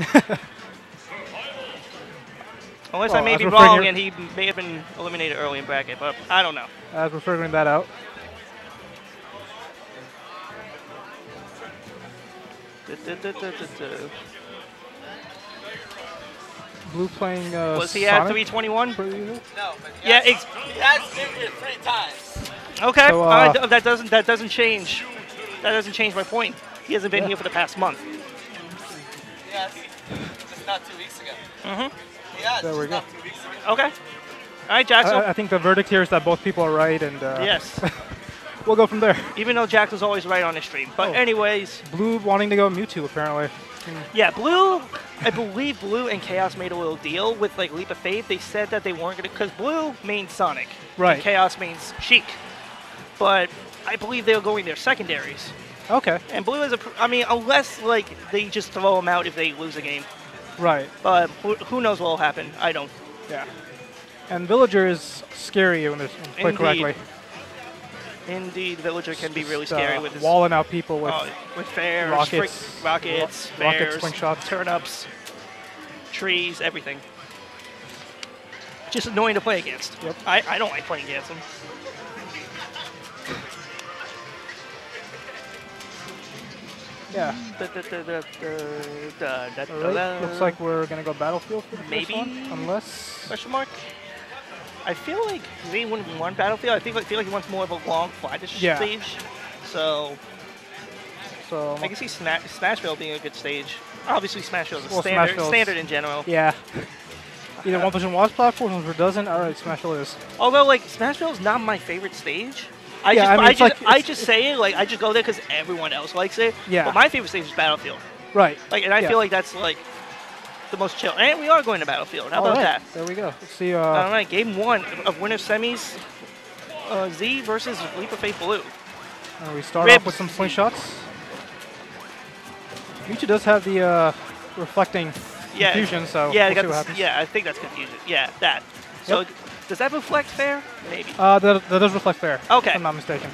Unless I may as be wrong and he may have been eliminated early in bracket, but I don't know. As we're figuring that out. Blue playing. Uh, Was he at 321? No, but Yeah, ex- he has been here three times. Okay, So, all right, uh, that doesn't that doesn't change. That doesn't change my point. He hasn't been Yeah. here for the past month. He not two weeks ago. Mhm. He has. There we go. not two weeks ago. Okay. All right, Jackson. I, I think the verdict here is that both people are right, and uh, yes. we'll go from there. Even though Jack was always right on his stream. But Oh. anyways, Blue wanting to go Mewtwo apparently. yeah, Blue. I believe Blue and Chaos made a little deal with like Leap of Faith. They said that they weren't gonna because Blue means Sonic. Right. And Chaos means Sheik. But I believe they were going their secondaries. Okay. And Blue is a. pr- I mean, unless like they just throw them out if they lose a game. Right. But who, who knows what will happen? I don't. Yeah. And Villager is scary when it's played Indeed. correctly. Indeed, Villager can be really scary uh, with his walling out people with oh, with fairs, rockets, frick- rockets, ro- rocket fairs, slingshots. turnips, trees, everything. Just annoying to play against. Yep. I, I don't like playing against them. Yeah. Da, da, da, right. Looks like we're gonna go Battlefield for the Maybe. first one, unless Question mark? I feel like Zee wouldn't want Battlefield. I think I feel like he wants more of a long, flattish Yeah. stage. So so. I can see Sma- Smashville being a good stage. Obviously, Smashville is a Well, standard, standard in general. Yeah. Either uh, one person wants platforms, person doesn't. All right, Smashville is. Although, like, Smashville is not my favorite stage. I Yeah, just, I I, mean, it's just, like- I just say it, like, I just go there because everyone else likes it. Yeah. But my favorite stage is Battlefield. Right. Like, and I Yeah. feel like that's like the most chill. And we are going to Battlefield. How All about right, that? There we go. Let's see. Uh, All right, game one of winner semis. Uh, Zee versus Leap of Faith Blue. uh, we start off with some slingshots. Mewtwo does have the uh, reflecting Yeah. confusion, so yeah, we'll I see what happens. yeah, I think that's confusion. Yeah, that. So, does that reflect fair? Maybe. Uh, that, that does reflect fair. Okay. If I'm not mistaken.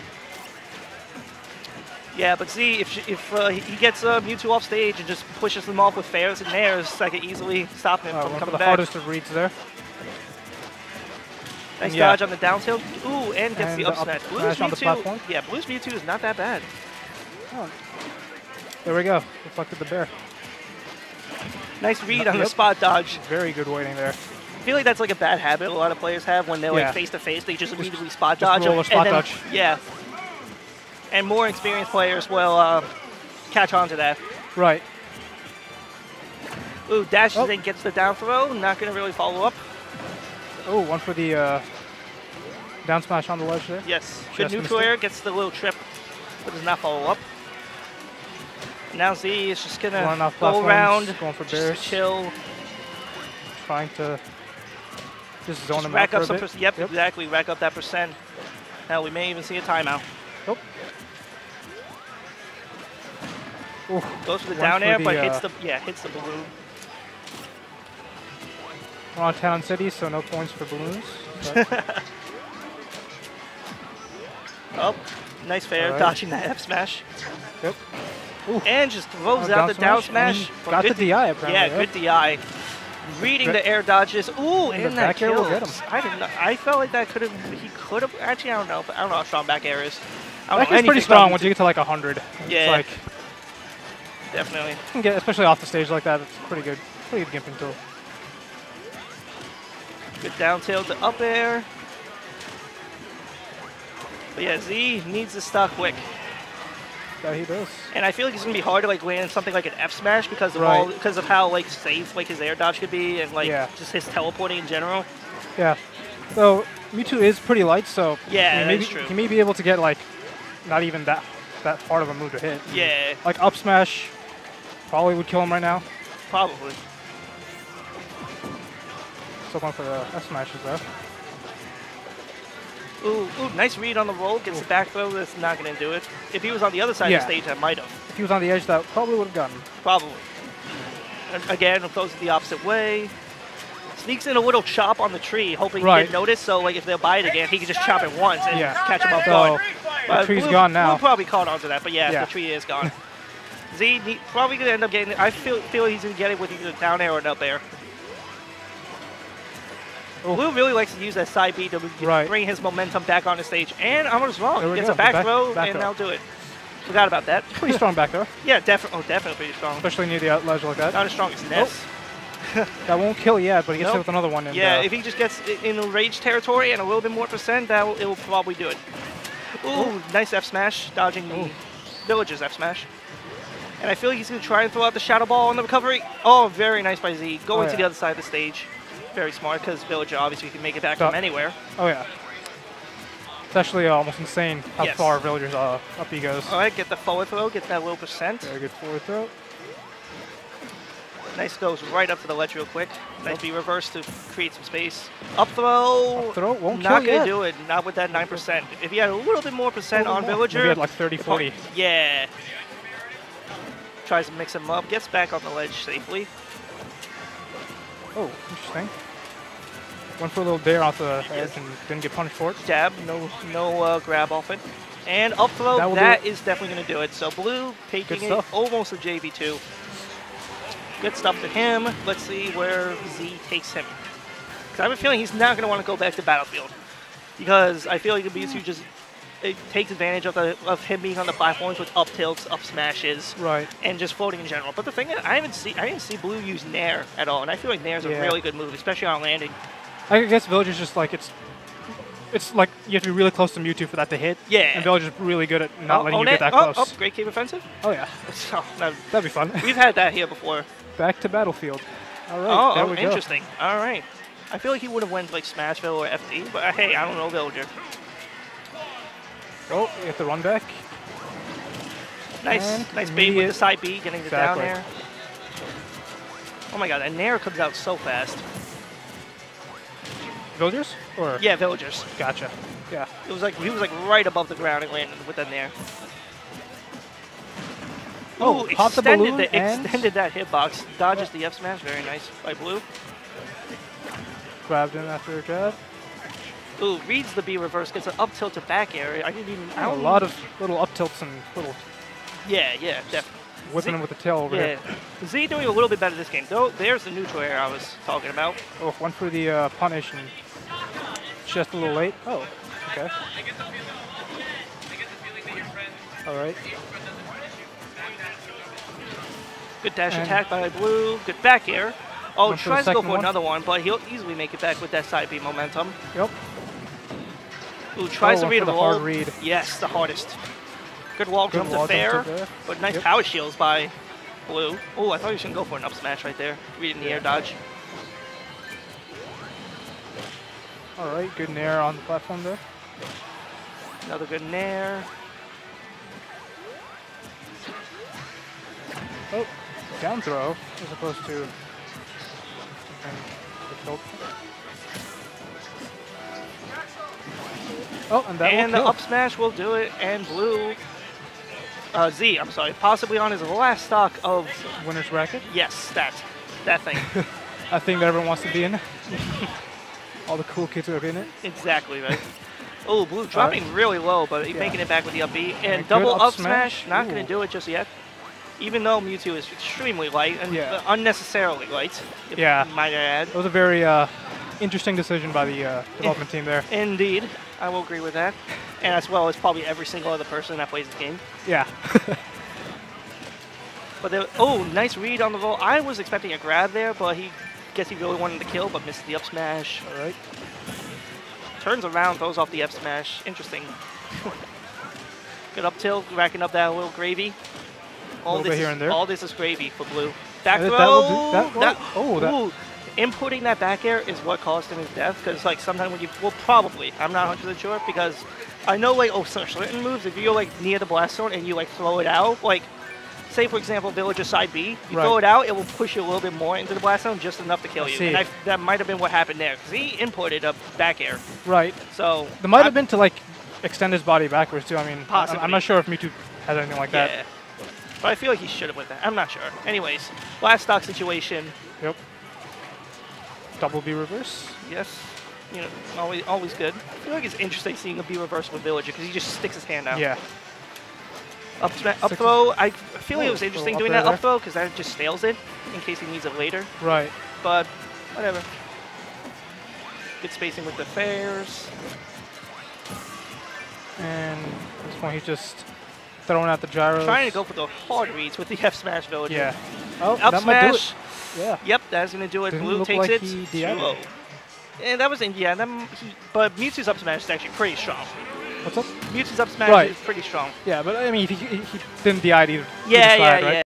Yeah, but see, if sh- if uh, he gets uh, Mewtwo off stage and just pushes them off with fairs and nairs, I could easily stop him Uh, from one of coming the back. hardest of reads there. Nice yeah. dodge on the down tilt. Ooh, and gets And the up smash. Blue's smash on the platform. yeah, Blue's Mewtwo is not that bad. There we go. Reflected the bear. Nice read on the spot dodge. Very good waiting there. I feel like that's like a bad habit a lot of players have when they're Yeah. like face to face. They just immediately spot just dodge. roll spot and then- dodge. Yeah. And more experienced players will uh, catch on to that. Right. Ooh, dashes Oh. and gets the down throw. Not going to really follow up. Oh, one for the uh, down smash on the ledge there. Yes. Good neutral air. Gets the little trip, but does not follow up. Now Zee is just going to go around. going for just bears. chill. Trying to just zone Just rack up some percent. Yep, exactly. Rack up that percent. Hell, we may even see a timeout. Oh. Ooh, Goes for the down air, the, but uh, hits the yeah hits the balloon. we're on Town City, so no points for balloons. Oh, nice fair, Alright. dodging that F smash, yep. Ooh, and just throws Uh, out the down smash, and smash. he but got the DI apparently, Yeah, yeah. good DI. Reading the air dodges. Ooh, And and, the that back air will get him. I didn't. know- I felt like that could have. He could have. Actually, I don't know. But I don't know how strong back air is. I don't is pretty strong once you get to like 100. Yeah. Like, Definitely. you can get, especially off the stage like that, it's pretty good. Pretty good gimping tool. Good down tilt to up air. But yeah, Zee needs to stop quick. Yeah, he does. And I feel like it's gonna be hard to like land something like an F smash because of Right. all because of how like safe like his air dodge could be and like Yeah. just his teleporting in general. Yeah. So Mewtwo is pretty light, so Yeah, he, may be, true. he may be able to get like not even that that hard of a move to hit. Yeah, Like up smash probably would kill him right now. probably. Still going for the F smashes though. Ooh, ooh, nice read on the roll. Gets the back throw. That's not gonna do it. If he was on the other side Yeah. of the stage, I might have. If he was on the edge, that probably would have gotten. Probably. And again, throws it the opposite way. Sneaks in a little chop on the tree, hoping he Right. didn't notice. So like if they'll buy it again, he can just chop it once and Yeah. catch him off So guard. the tree's Blue- gone now. Blue probably caught on to that, but yeah, Yeah. the tree is gone. Zee probably gonna end up getting. I feel feel he's gonna get it with either down air or an up air. Oh. Blue really likes to use that side B to Right. bring his momentum back on the stage, and I was wrong. There It's go, a back, back- throw, back and throw. I'll do it. Forgot about that. Pretty strong back throw, yeah, definitely. Oh, definitely pretty strong. especially near the ledge like that. Not as strong as Ness. That won't kill yet, but he gets Nope. hit with another one. Yeah, uh, if he just gets in the rage territory and a little bit more percent, that will, it will probably do it. Ooh, nice F smash, dodging the Ooh. villager's F smash. And I feel like he's going to try and throw out the shadow ball on the recovery. Oh, very nice by Zee. Going Oh, to the other side of the stage. Very smart because villager obviously can make it back So- from anywhere. oh yeah. It's actually uh, almost insane how Yes. far Villager's uh, up he goes. All right, get the forward throw, get that little percent. Very good forward throw. Nice goes right up to the ledge real quick. Nice B reverse to create some space. Up throw. Up throw, won't Not gonna yet. do it. Not with that nine percent. If he had a little bit more percent on villager, Maybe he had like 30, 40. Yeah. Tries to mix him up, gets back on the ledge safely. Oh, interesting. Went for a little dare off the edge and didn't get punished for it. Jab, no no uh, grab off it. And up throw, That that is definitely going to do it. So blue taking it almost a JV2. Good stuff to him. Let's see where Zee takes him. Because I have a feeling he's not going to want to go back to Battlefield. Because I feel like Ibisu just it takes advantage of, the, of him being on the platforms with up tilts, up smashes. Right. and just floating in general. But the thing is, I haven't see I didn't see Blue use Nair at all, and I feel like Nair's Yeah. a really good move, especially on landing. I guess Villager's just like it's. It's like you have to be really close to Mewtwo for that to hit. Yeah. And Villager's really good at not Oh, letting oh, you get that oh, close. Oh, great cave offensive. Oh yeah, no, that'd be fun. we've had that here before. Back to Battlefield. All right, oh, there oh, we go. interesting. All right. I feel like he would have went like Smashville or FD, but uh, hey, I don't know Villager. Oh, you have to run back. Nice, And nice bait with the side B, getting down Exactly. there. Oh my god, and Nair comes out so fast. Villagers? Or Yeah, Villagers. Gotcha. Yeah. It was like he was like right above the ground and landed with that Nair. Oh, Ooh, pop the extended balloon the, and- extended that hitbox. Dodges the F smash, very nice by Blue. Grabbed him after a jab. Ooh, reads the B reverse, gets an up tilt to back air. I didn't even. I a don't lot of little up tilts and little Yeah, yeah, definitely. whipping Zee- him with the tail over Yeah, here. Zee doing a little bit better this game. Though there's the neutral air I was talking about. Oh, one for the uh, punish and just a little late. Oh, okay. All right. Good dash And- attack by Blue. Good back air. Oh, tries to go for one. another one, but he'll easily make it back with that side B momentum. Yep. Ooh, tries Oh, to read a the roll. read. Yes, the hardest. Good wall Good jump wall to fair, there. but nice Yep. power shields by Blue. Oh, I thought he was gonna go for an up smash right there. Read it in the air dodge. All right. Good nair on the platform there. Another good nair. Oh, down throw as opposed to. and the tilt. Oh, and that and the up smash will do it. And Blue, uh, Zee, I'm sorry, possibly on his last stock of winner's bracket. yes, that, that thing. A thing that everyone wants to be in. All the cool kids are in it. exactly right. Oh, Blue dropping really low, but Yeah. making it back with the up B. And double up up smash, smash. not going to do it just yet. Even though Mewtwo is extremely light and Yeah. uh, unnecessarily light, Yeah. might I add. It was a very uh, interesting decision by the uh, development team there. Indeed, I will agree with that. And as well as probably every single other person that plays the game. Yeah. But there, oh, nice read on the roll. I was expecting a grab there, but he guess he really wanted to kill, but missed the up smash. All right. Turns around, throws off the F smash. Interesting. Good up tilt, racking up that little gravy. All this bit here is, and there. All this is gravy for blue. Back Uh, throw. that do- that oh, that- ooh, inputting that back air is what caused him his death. Because like sometimes when you, well, probably, I'm not 100 percent sure because I know like oh certain moves if you're like near the blast zone and you like throw it out like. Say for example, villager side B, you throw it out, it will push you a little bit more into the blast zone, just enough to kill I you. see. And I, that might have been what happened there, because he inputted a back air. Right. So There might I- have been to like extend his body backwards too. I mean, Possibly. I'm not sure if Mewtwo has anything like that. Yeah. But I feel like he should have went that. I'm not sure. Anyways, last stock situation. Yep. Double B reverse. Yes. You know, always always good. I feel like it's interesting seeing a B reverse with Villager because he just sticks his hand out. Yeah. Up, up throw, I feel like it was interesting doing that up throw because that just stales it in case he needs it later. Right. But whatever. Good spacing with the fairs. And at this point, he's just throwing out the gyros. Trying to go for the hard reads with the F smash villager. Yeah. Oh, Up that might do it. smash. Yeah. Yep, that's gonna do it. Didn't Blue takes like it. he too low. Yeah, that was in yeah. That, he, but Mewtwo's up smash is actually pretty strong. What's up? Mewtwo's up smash Right. is pretty strong. Yeah, but I mean, he, he, he didn't DI either. Yeah, yeah, right? yeah.